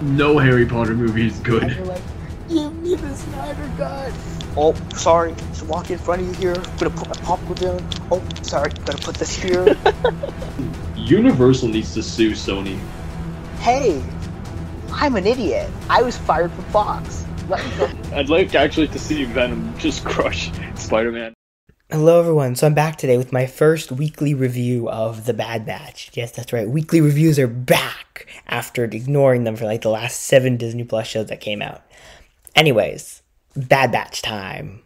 No Harry Potter movie is good. you're like, give me the Snyder Cut. Oh, sorry. Just walk in front of you here. Gonna put my popcorn down. Oh, sorry. Gotta put this here. Universal needs to sue Sony. hey, I'm an idiot. I was fired from Fox. Let me go. I'd like actually to see Venom just crush Spider-Man. Hello, everyone. So I'm back today with my first weekly review of The Bad Batch. Yes, that's right. Weekly reviews are back after ignoring them for like the last seven Disney Plus shows that came out. Anyways, Bad Batch time.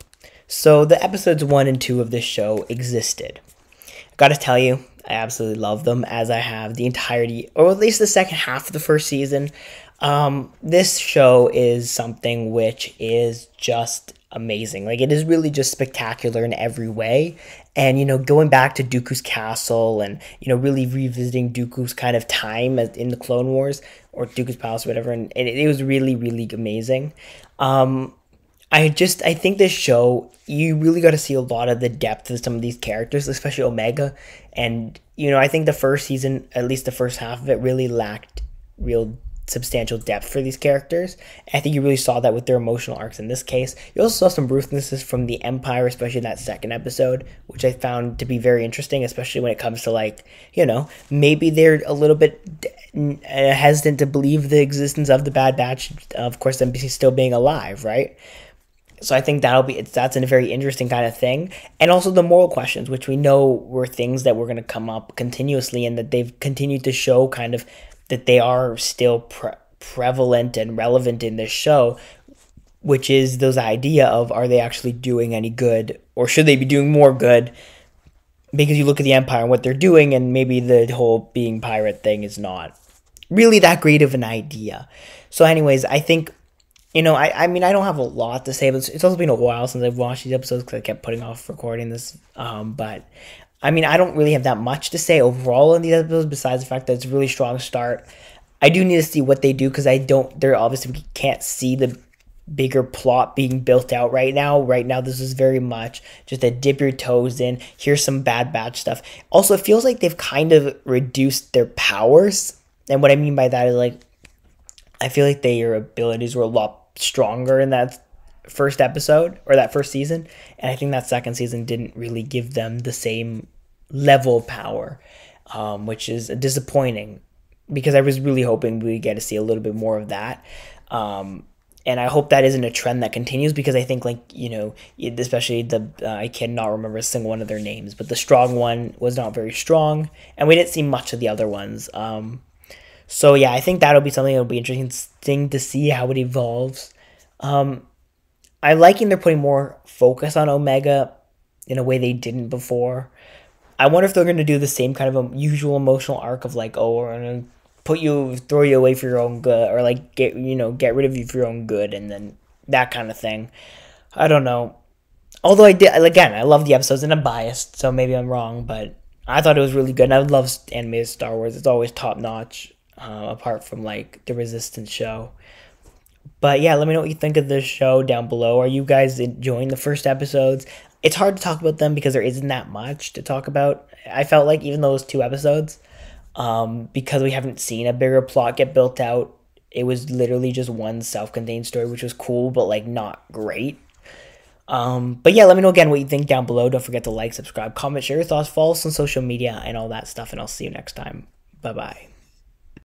So the episodes one and two of this show existed. I Gotta tell you, I absolutely love them as I have the entirety, or at least the second half of the first season. Um, this show is something which is just amazing. Like, it is really just spectacular in every way. And, you know, going back to Dooku's castle and, you know, really revisiting Dooku's kind of time in the Clone Wars or Dooku's palace, or whatever. And it, it was really, really amazing. Um, I just I think this show you really got to see a lot of the depth of some of these characters, especially Omega, and you know I think the first season, at least the first half of it, really lacked real substantial depth for these characters. I think you really saw that with their emotional arcs in this case. You also saw some ruthlessness from the Empire, especially in that second episode, which I found to be very interesting, especially when it comes to like you know maybe they're a little bit uh, hesitant to believe the existence of the Bad Batch. Of course, them still being alive, right? so I think that'll be that's a very interesting kind of thing, and also the moral questions, which we know were things that were going to come up continuously, and that they've continued to show kind of that they are still pre- prevalent and relevant in this show, which is those idea of are they actually doing any good, or should they be doing more good? Because you look at the Empire and what they're doing, and maybe the whole being pirate thing is not really that great of an idea. So, anyways, I think you know, I, I mean, I don't have a lot to say, but it's, also been a while since I've watched these episodes because I kept putting off recording this. Um, but I mean, I don't really have that much to say overall in these episodes besides the fact that it's a really strong start. I do need to see what they do because I don't, they're obviously we can't see the bigger plot being built out right now. Right now, this is very much just a dip your toes in. Here's some bad batch stuff. Also, it feels like they've kind of reduced their powers. And what I mean by that is like, I feel like their abilities were a lot stronger in that first episode or that first season and i think that second season didn't really give them the same level of power um, which is disappointing because i was really hoping we get to see a little bit more of that um, and i hope that isn't a trend that continues because i think like you know especially the uh, i cannot remember a single one of their names but the strong one was not very strong and we didn't see much of the other ones um, so yeah, I think that'll be something that'll be interesting to see how it evolves. Um, I liking they're putting more focus on Omega in a way they didn't before. I wonder if they're going to do the same kind of usual emotional arc of like, oh, we're going to put you, throw you away for your own good, or like get you know get rid of you for your own good, and then that kind of thing. I don't know. Although I did again, I love the episodes and I'm biased, so maybe I'm wrong, but I thought it was really good. And I love animated Star Wars; it's always top notch uh, apart from like the Resistance show. But yeah, let me know what you think of this show down below. Are you guys enjoying the first episodes? It's hard to talk about them because there isn't that much to talk about. I felt like even those two episodes, um, because we haven't seen a bigger plot get built out, it was literally just one self-contained story, which was cool, but like not great. Um, but yeah, let me know again what you think down below. Don't forget to like, subscribe, comment, share your thoughts, follow us on social media, and all that stuff. And I'll see you next time. Bye bye.